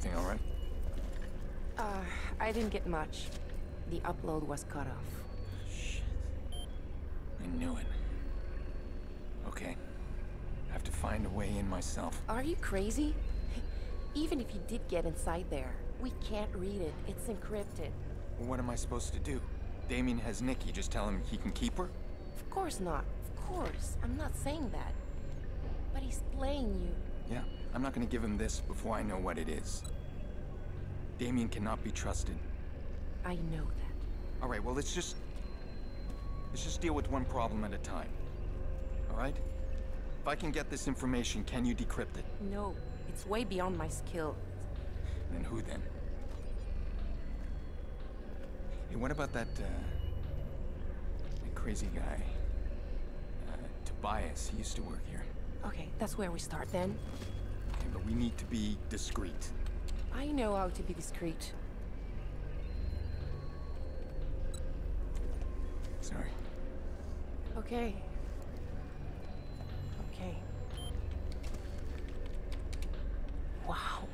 Everything all right? Uh, I didn't get much. The upload was cut off. Shit. I knew it. Okay. I have to find a way in myself. Are you crazy? Even if you did get inside there, we can't read it. It's encrypted. What am I supposed to do? Damien has Nikki. Just tell him he can keep her? Of course not. Of course. I'm not saying that. But he's playing you. Yeah, I'm not gonna give him this before I know what it is. Damien cannot be trusted. I know that. All right, well, let's just... Let's just deal with one problem at a time. All right? If I can get this information, can you decrypt it? No, it's way beyond my skill. Then who then? Hey, what about that, uh... That crazy guy? Uh, Tobias, he used to work here. Okay, that's where we start then. But we need to be discreet. I know how to be discreet. Sorry. Okay. Okay. Wow.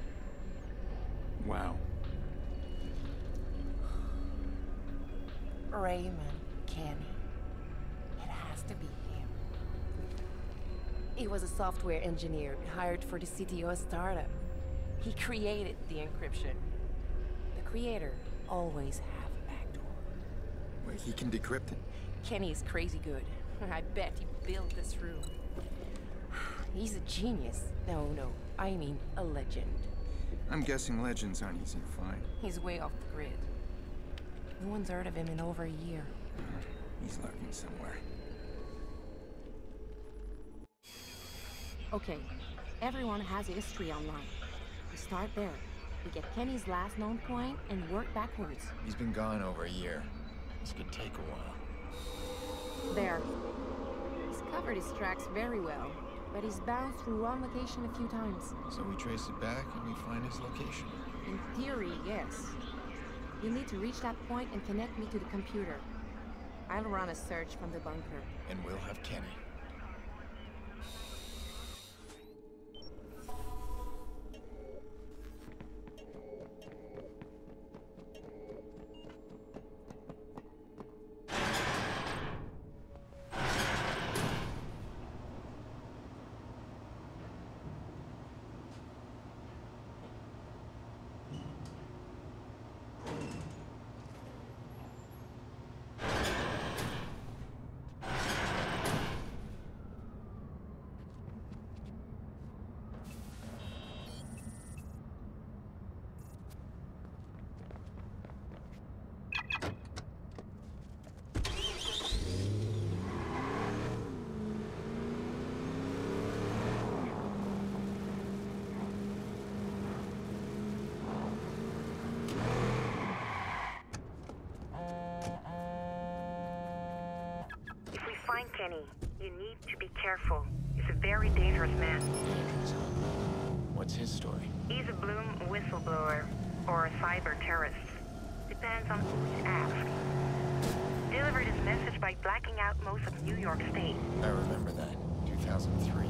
Wow. Raymond He was a software engineer hired for the ctOS startup. He created the encryption. The creator always have a backdoor. Wait, he can decrypt it? Kenney is crazy good. I bet he built this room. He's a genius. No, no, I mean a legend. I'm guessing legends aren't easy to find. He's way off the grid. No one's heard of him in over a year. He's lurking somewhere. Okay, everyone has a history online. We start there. We get Kenney's last known point and work backwards. He's been gone over a year. This could take a while. There. He's covered his tracks very well, but he's bounced through one location a few times. So we trace it back and we find his location. In theory, yes. You need to reach that point and connect me to the computer. I'll run a search from the bunker. And we'll have Kenney. If we find Kenney, you need to be careful. He's a very dangerous man. What's his story? He's a Blume whistleblower or a cyber terrorist. Depends on who you ask. Delivered his message by blacking out most of New York State. I remember that. 2003.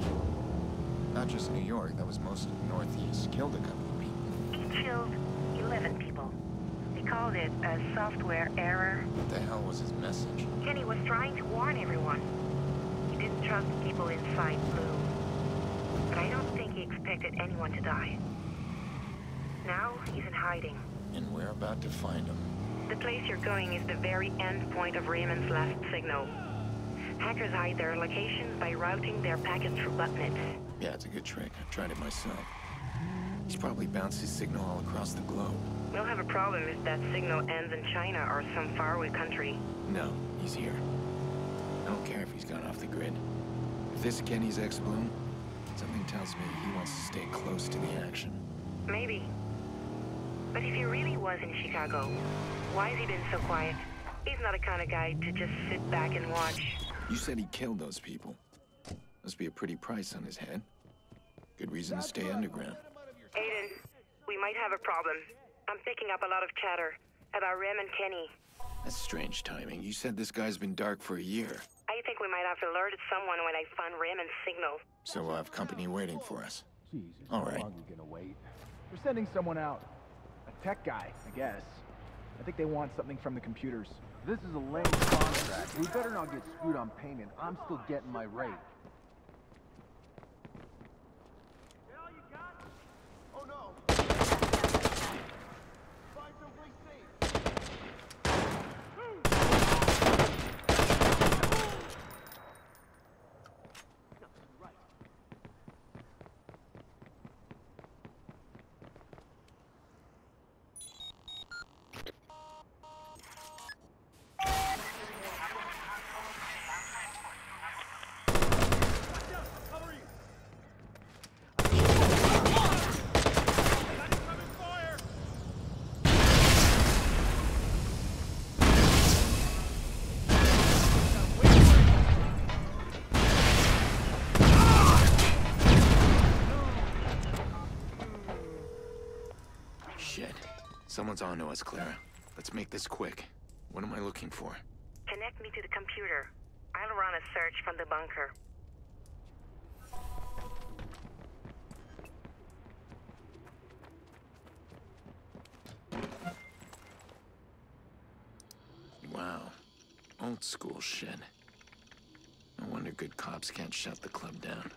Not just New York, that was most of the Northeast. Killed a couple of people. He killed 11 people. He called it a software error. What the hell was his message? Kenney was trying to warn everyone. He didn't trust people inside Blume. But I don't think he expected anyone to die. Now he's in hiding. And we're about to find him. The place you're going is the very end point of Raymond's last signal. Hackers hide their locations by routing their packets through botnets. Yeah, it's a good trick. I've tried it myself. He's probably bounced his signal all across the globe. We'll have a problem if that signal ends in China or some faraway country. No, he's here. I don't care if he's gone off the grid. If this is Kenney's ex-Blume, something tells me he wants to stay close to the action. Maybe. But if he really was in Chicago, why has he been so quiet? He's not the kind of guy to just sit back and watch. You said he killed those people. Must be a pretty price on his head. Good reason to stay underground. Aiden, we might have a problem. I'm picking up a lot of chatter about Rem and Kenny. That's strange timing. You said this guy's been dark for a year. I think we might have alerted someone when I found and signal. So we'll have company waiting for us. Jesus, All how right. long you gonna wait? They're sending someone out. A tech guy, I guess. I think they want something from the computers. This is a lame contract. We better not get screwed on payment. I'm still getting my rate. Shit. Someone's on to us, Clara. Let's make this quick. What am I looking for? Connect me to the computer. I'll run a search from the bunker. Wow. Old school shit. No wonder good cops can't shut the club down.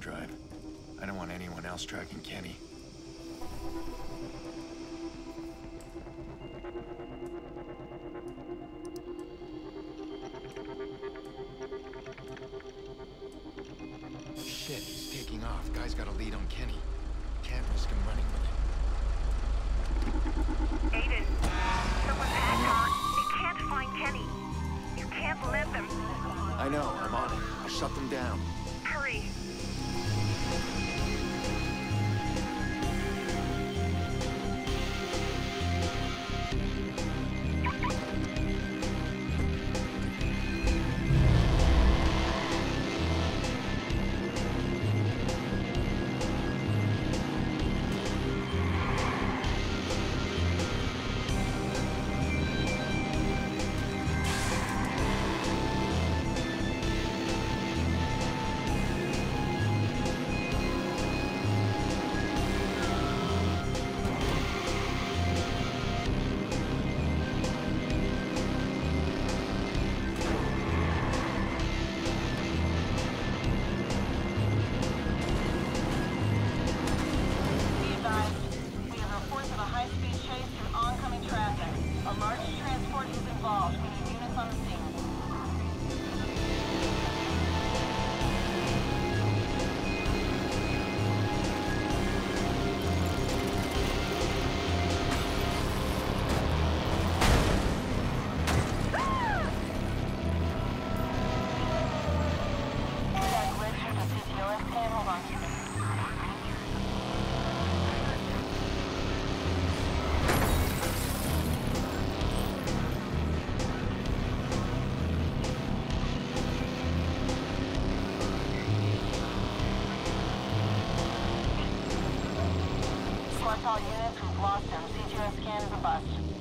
Hard drive. I don't want anyone else tracking Kenney. Shit, he's taking off. Guy's got a lead on Kenney. Can't risk him running with it. Aiden, someone's hacked. They can't find Kenney. You can't let them. I know, I'm on it. I'll shut them down. land the bus.